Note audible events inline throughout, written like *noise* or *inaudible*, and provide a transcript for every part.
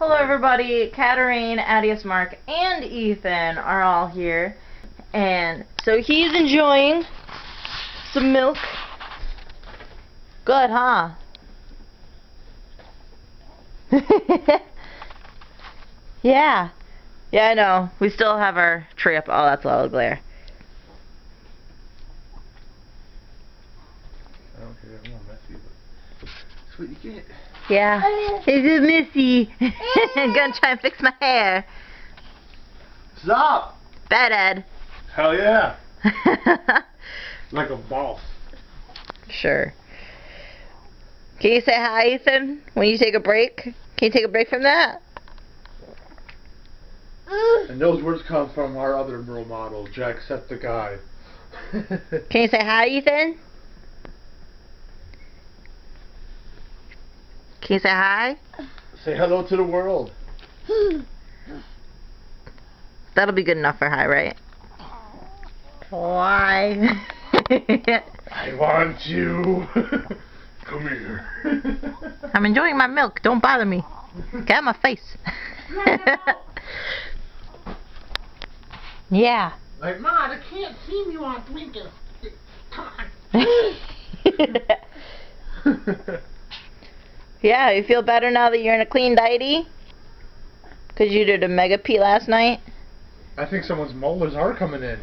Hello everybody, Katarine, Adius Mark, and Ethan are all here. And so he's enjoying some milk. Good, huh? *laughs* yeah. Yeah, I know. We still have our tree up. Oh, that's a of glare. I don't care. I'm not messy, but sweet, you can't. Yeah. Oh, it's is Missy. I'm *laughs* gonna try and fix my hair. Stop! Bad Ed. Hell yeah! *laughs* Like a boss. sure. Can you say hi, Ethan, when you take a break? Can you take a break from that? And those words come from our other role model, Jacksepticeye. *laughs* Can you say hi, Ethan? Can you say hi? Say hello to the world. *sighs* That'll be good enough for hi, right? Why? *laughs* I want you. *laughs* Come here. *laughs* I'm enjoying my milk. Don't bother me. Get out my face. yeah. like, Ma, they can't see me while I'm drinking. Come on. Yeah, you feel better now that you're in a clean diety? Because you did a mega pee last night? I think someone's molars are coming in.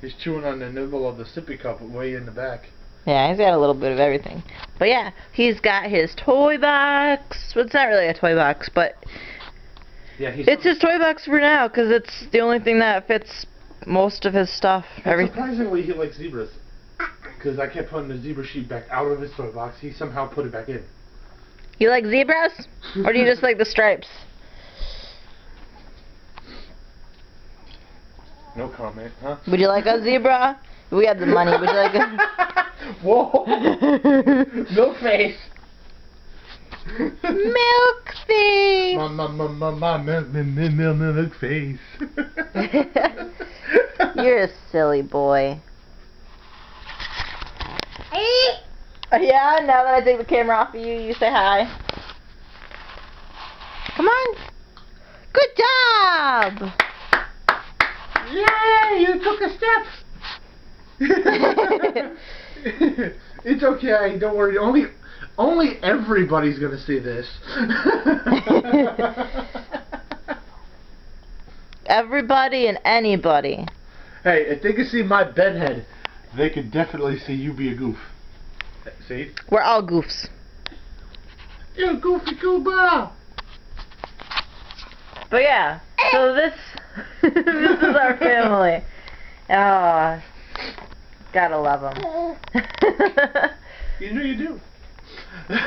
He's chewing on the nibble of the sippy cup way in the back. Yeah, he's got a little bit of everything. But yeah, he's got his toy box. Well, it's not really a toy box, but Yeah, he's. it's his toy box for now because it's the only thing that fits most of his stuff. Everything. Surprisingly, he likes zebras. Because I kept putting the zebra sheet back out of his toy box. He somehow put it back in. You like zebras? Or do you just like the stripes? No comment, huh? Would you like a zebra? We had the money. Would you like a... *laughs* Whoa! *laughs* Milk face! Milk face! My, my, my, my, my milk, milk, milk, milk face. *laughs* You're a silly boy. *laughs* Yeah, now that I take the camera off of you, you say hi. Come on. Good job! Yay! You took a step! *laughs* it's okay, don't worry. Only only everybody's gonna see this. *laughs* Everybody and anybody. hey, if they can see my bedhead, they can definitely see you be a goof. See? We're all goofs. You're a goofy gooba! But yeah, so this *laughs* this is our family. Oh, gotta love them. You know you do. *laughs*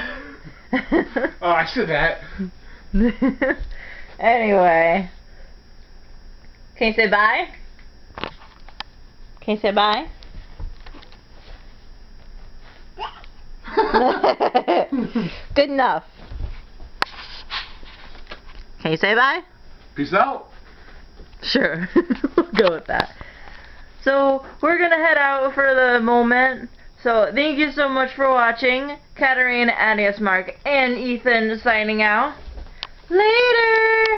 oh, I said that. anyway, can you say bye? Can you say bye? *laughs* Good enough. Can you say bye? Peace out. Sure. *laughs* we'll go with that. So, we're going to head out for the moment. So, thank you so much for watching. Katarina, Adias Mark, and Ethan signing out. Later!